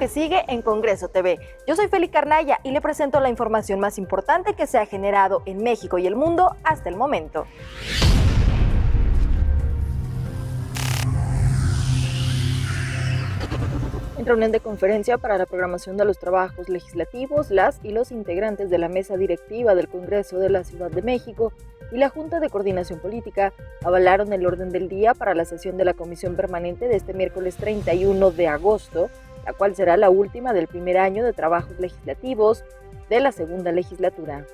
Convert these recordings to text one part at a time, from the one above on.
que sigue en Congreso TV. Yo soy Feli Carnaya y le presento la información más importante que se ha generado en México y el mundo hasta el momento. En reunión de conferencia para la programación de los trabajos legislativos, las y los integrantes de la mesa directiva del Congreso de la Ciudad de México y la Junta de Coordinación Política avalaron el orden del día para la sesión de la Comisión Permanente de este miércoles 31 de agosto, la cual será la última del primer año de trabajos legislativos de la segunda legislatura.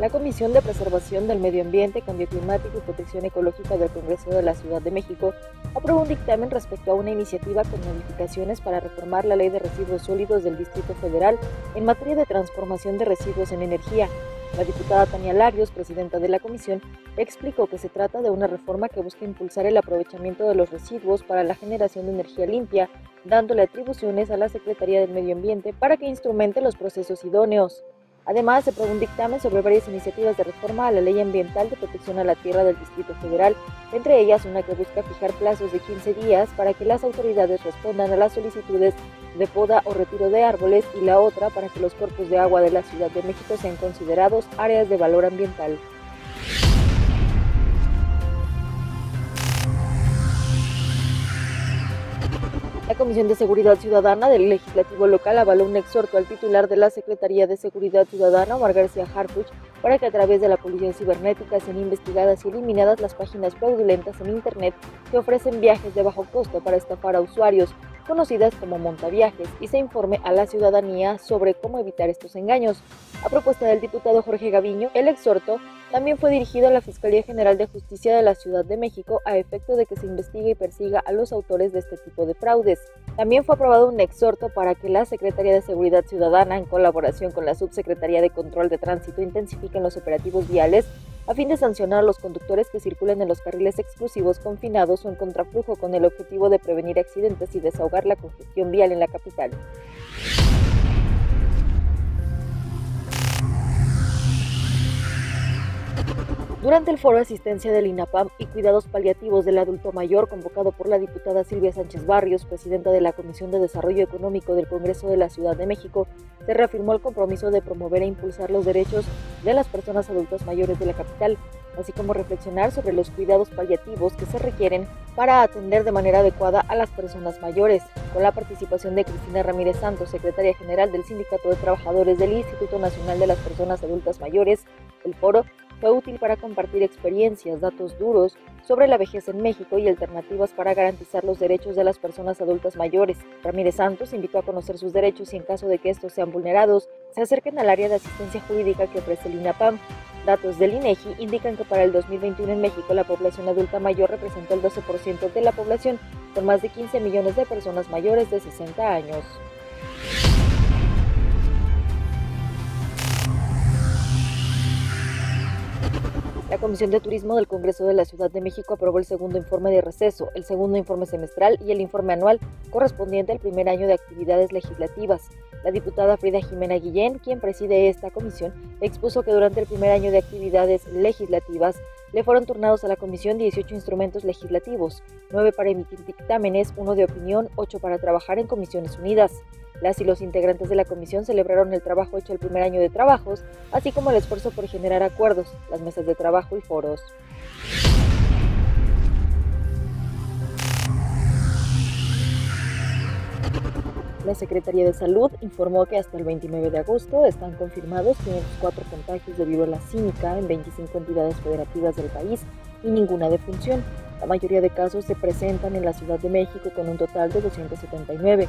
La Comisión de Preservación del Medio Ambiente, Cambio Climático y Protección Ecológica del Congreso de la Ciudad de México aprobó un dictamen respecto a una iniciativa con modificaciones para reformar la Ley de Residuos Sólidos del Distrito Federal en materia de transformación de residuos en energía. La diputada Tania Larios, presidenta de la comisión, explicó que se trata de una reforma que busca impulsar el aprovechamiento de los residuos para la generación de energía limpia, dándole atribuciones a la Secretaría del Medio Ambiente para que instrumente los procesos idóneos. Además, se aprobó un dictamen sobre varias iniciativas de reforma a la Ley Ambiental de Protección a la Tierra del Distrito Federal, entre ellas una que busca fijar plazos de 15 días para que las autoridades respondan a las solicitudes de poda o retiro de árboles y la otra para que los cuerpos de agua de la Ciudad de México sean considerados áreas de valor ambiental. Comisión de Seguridad Ciudadana del Legislativo Local avaló un exhorto al titular de la Secretaría de Seguridad Ciudadana, Omar García Harfuch, para que a través de la Policía Cibernética sean investigadas y eliminadas las páginas fraudulentas en Internet que ofrecen viajes de bajo costo para estafar a usuarios, conocidas como montaviajes, y se informe a la ciudadanía sobre cómo evitar estos engaños. A propuesta del diputado Jorge Gaviño, el exhorto también fue dirigido a la Fiscalía General de Justicia de la Ciudad de México a efecto de que se investigue y persiga a los autores de este tipo de fraudes. También fue aprobado un exhorto para que la Secretaría de Seguridad Ciudadana, en colaboración con la Subsecretaría de Control de Tránsito, intensifiquen los operativos viales a fin de sancionar a los conductores que circulen en los carriles exclusivos confinados o en contraflujo con el objetivo de prevenir accidentes y desahogar la congestión vial en la capital. Durante el foro asistencia del INAPAM y cuidados paliativos del adulto mayor convocado por la diputada Silvia Sánchez Barrios, presidenta de la Comisión de Desarrollo Económico del Congreso de la Ciudad de México, se reafirmó el compromiso de promover e impulsar los derechos de las personas adultas mayores de la capital, así como reflexionar sobre los cuidados paliativos que se requieren para atender de manera adecuada a las personas mayores, con la participación de Cristina Ramírez Santos, secretaria general del Sindicato de Trabajadores del Instituto Nacional de las Personas Adultas Mayores. El foro fue útil para compartir experiencias, datos duros sobre la vejez en México y alternativas para garantizar los derechos de las personas adultas mayores. Ramírez Santos invitó a conocer sus derechos y en caso de que estos sean vulnerados, se acerquen al área de asistencia jurídica que ofrece el INAPAM. Datos del INEGI indican que para el 2021 en México la población adulta mayor representó el 12% de la población, con más de 15 millones de personas mayores de 60 años. Comisión de Turismo del Congreso de la Ciudad de México aprobó el segundo informe de receso, el segundo informe semestral y el informe anual correspondiente al primer año de actividades legislativas. La diputada Frida Jimena Guillén, quien preside esta comisión, expuso que durante el primer año de actividades legislativas le fueron turnados a la comisión 18 instrumentos legislativos, 9 para emitir dictámenes, uno de opinión, 8 para trabajar en comisiones unidas. Las y los integrantes de la comisión celebraron el trabajo hecho el primer año de trabajos, así como el esfuerzo por generar acuerdos, las mesas de trabajo y foros. La Secretaría de Salud informó que hasta el 29 de agosto están confirmados 504 contagios de viruela cínica en 25 entidades federativas del país y ninguna defunción. La mayoría de casos se presentan en la Ciudad de México con un total de 279.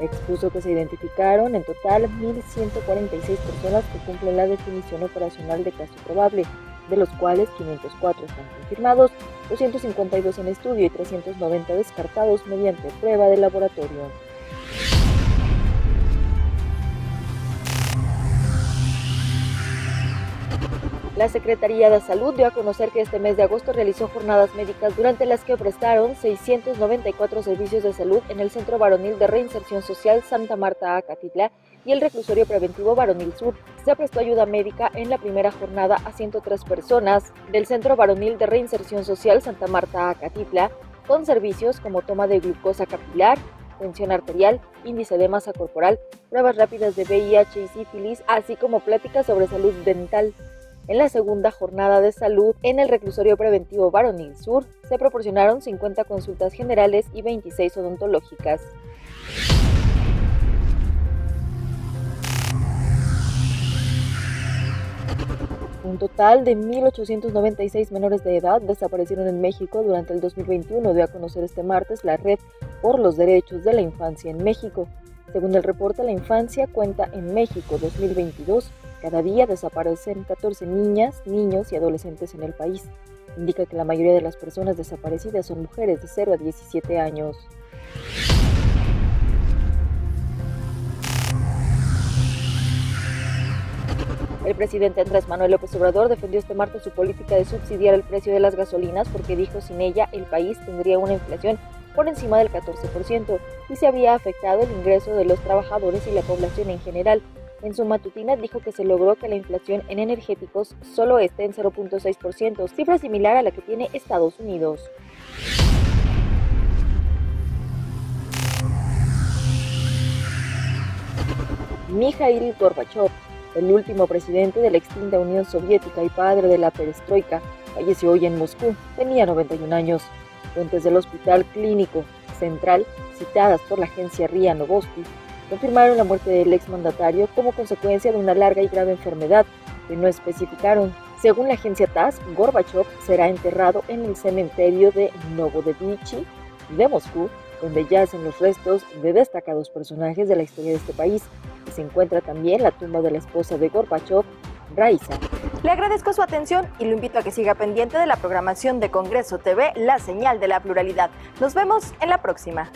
Expuso que se identificaron en total 1.146 personas que cumplen la definición operacional de caso probable, de los cuales 504 están confirmados, 252 en estudio y 390 descartados mediante prueba de laboratorio. La Secretaría de Salud dio a conocer que este mes de agosto realizó jornadas médicas durante las que prestaron 694 servicios de salud en el Centro Varonil de Reinserción Social Santa Marta Acatitla y el Reclusorio Preventivo Varonil Sur. Se prestó ayuda médica en la primera jornada a 103 personas del Centro Varonil de Reinserción Social Santa Marta Acatitla con servicios como toma de glucosa capilar, tensión arterial, índice de masa corporal, pruebas rápidas de VIH y sífilis, así como pláticas sobre salud dental. En la segunda jornada de salud en el reclusorio preventivo Varonil Sur se proporcionaron 50 consultas generales y 26 odontológicas. Un total de 1.896 menores de edad desaparecieron en México durante el 2021, dio a conocer este martes la Red por los Derechos de la Infancia en México. Según el reporte, la infancia cuenta en México 2022 cada día desaparecen 14 niñas, niños y adolescentes en el país. Indica que la mayoría de las personas desaparecidas son mujeres de 0 a 17 años. El presidente Andrés Manuel López Obrador defendió este martes su política de subsidiar el precio de las gasolinas porque dijo sin ella el país tendría una inflación por encima del 14% y se había afectado el ingreso de los trabajadores y la población en general, en su matutina dijo que se logró que la inflación en energéticos solo esté en 0.6%, cifra similar a la que tiene Estados Unidos. Mikhail Gorbachev, el último presidente de la extinta Unión Soviética y padre de la perestroika, falleció hoy en Moscú. Tenía 91 años. Fuentes del Hospital Clínico Central, citadas por la agencia RIA Novosti, confirmaron la muerte del exmandatario como consecuencia de una larga y grave enfermedad que no especificaron. Según la agencia TASS, Gorbachev será enterrado en el cementerio de Novodevichy de Moscú, donde yacen los restos de destacados personajes de la historia de este país. Y se encuentra también la tumba de la esposa de Gorbachev, Raisa. Le agradezco su atención y lo invito a que siga pendiente de la programación de Congreso TV, La Señal de la Pluralidad. Nos vemos en la próxima.